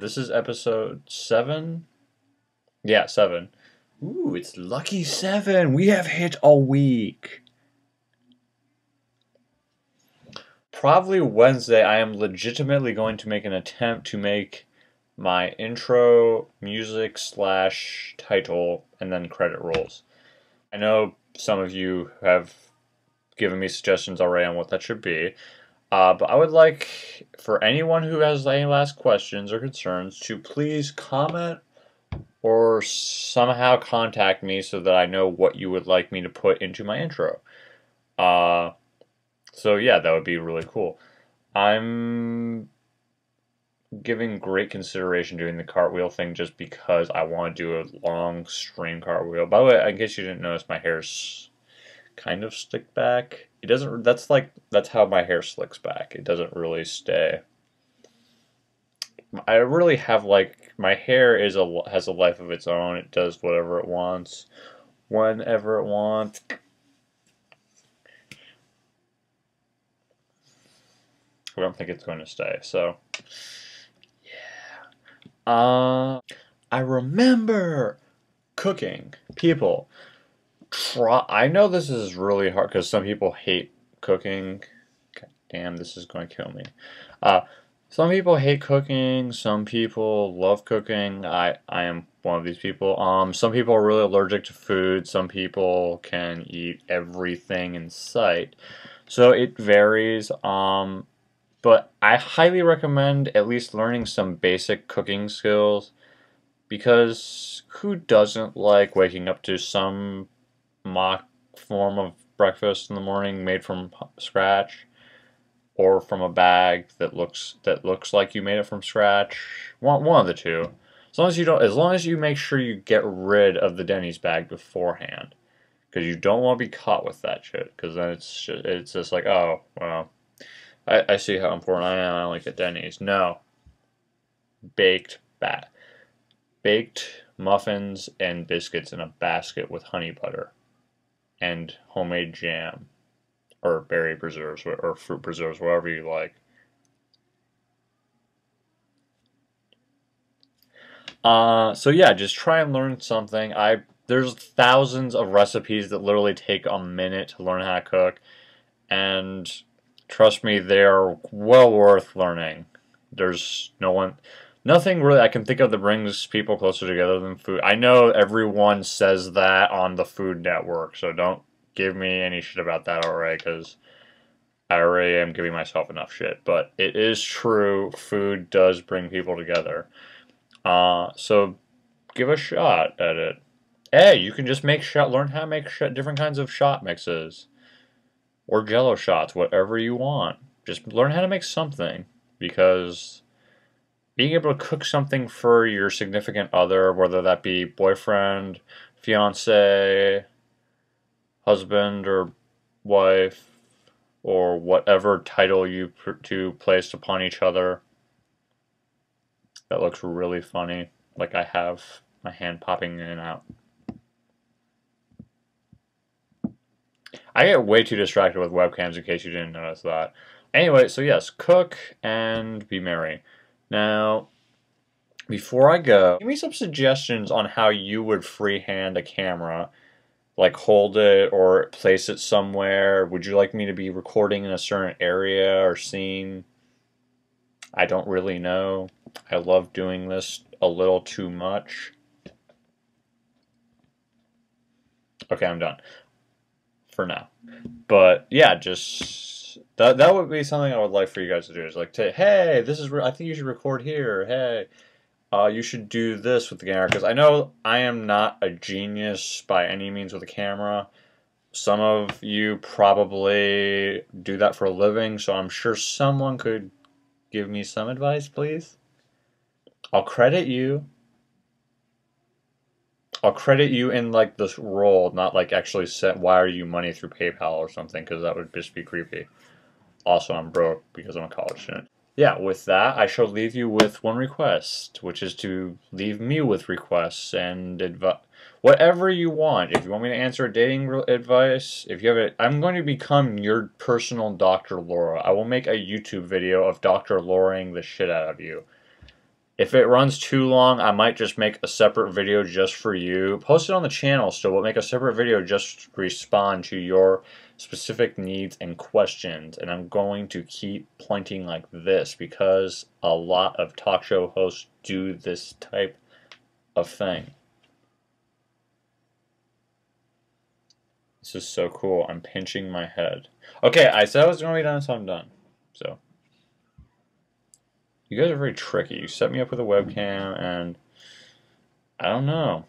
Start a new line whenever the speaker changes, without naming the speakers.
This is episode seven. Yeah, seven. Ooh, it's lucky seven. We have hit a week. Probably Wednesday, I am legitimately going to make an attempt to make my intro music slash title and then credit rolls. I know some of you have given me suggestions already on what that should be. Uh, but I would like for anyone who has any last questions or concerns to please comment or somehow contact me so that I know what you would like me to put into my intro. Uh, so yeah, that would be really cool. I'm giving great consideration doing the cartwheel thing just because I want to do a long stream cartwheel. By the way, I guess you didn't notice my hair's kind of stick back. It doesn't. That's like that's how my hair slicks back. It doesn't really stay. I really have like my hair is a has a life of its own. It does whatever it wants, whenever it wants. I don't think it's going to stay. So, yeah. Uh, I remember cooking. People, try. I know this is really hard because some people hate cooking. God damn, this is going to kill me. Uh, some people hate cooking. Some people love cooking. I I am one of these people. Um, some people are really allergic to food. Some people can eat everything in sight. So it varies. Um, but I highly recommend at least learning some basic cooking skills because who doesn't like waking up to some mock form of breakfast in the morning made from scratch or from a bag that looks that looks like you made it from scratch. One, one of the two. As long as you don't as long as you make sure you get rid of the denny's bag beforehand because you don't want to be caught with that shit because then it's just, it's just like oh well I, I see how important i am i only get denny's. No. Baked bat baked muffins and biscuits in a basket with honey butter and homemade jam or berry preserves or fruit preserves, whatever you like. Uh, so yeah, just try and learn something. I there's thousands of recipes that literally take a minute to learn how to cook, and trust me, they are well worth learning. There's no one, nothing really I can think of that brings people closer together than food. I know everyone says that on the Food Network, so don't give me any shit about that already because I already am giving myself enough shit. But it is true, food does bring people together. Uh, so give a shot at it. Hey, you can just make shot, learn how to make different kinds of shot mixes or jello shots, whatever you want. Just learn how to make something because being able to cook something for your significant other, whether that be boyfriend, fiance, husband or wife or whatever title you to placed upon each other. That looks really funny. Like I have my hand popping in and out. I get way too distracted with webcams in case you didn't notice that. Anyway, so yes, cook and be merry. Now, before I go, give me some suggestions on how you would freehand a camera like hold it or place it somewhere? Would you like me to be recording in a certain area or scene? I don't really know. I love doing this a little too much. Okay, I'm done for now. But yeah, just that that would be something I would like for you guys to do. Is like, to, hey, this is I think you should record here. Hey, uh, you should do this with the camera because I know I am not a genius by any means with a camera. Some of you probably do that for a living, so I'm sure someone could give me some advice, please. I'll credit you. I'll credit you in like this role, not like actually set wire you money through PayPal or something, because that would just be creepy. Also, I'm broke because I'm a college student yeah, with that, I shall leave you with one request, which is to leave me with requests and advice. Whatever you want. If you want me to answer a dating advice, if you have it, I'm going to become your personal Dr. Laura. I will make a YouTube video of Dr. Lauring the shit out of you. If it runs too long, I might just make a separate video just for you. Post it on the channel still, but make a separate video just respond to your specific needs and questions. And I'm going to keep pointing like this because a lot of talk show hosts do this type of thing. This is so cool. I'm pinching my head. Okay, I said I was going to be done, so I'm done. So. You guys are very tricky. You set me up with a webcam, and I don't know.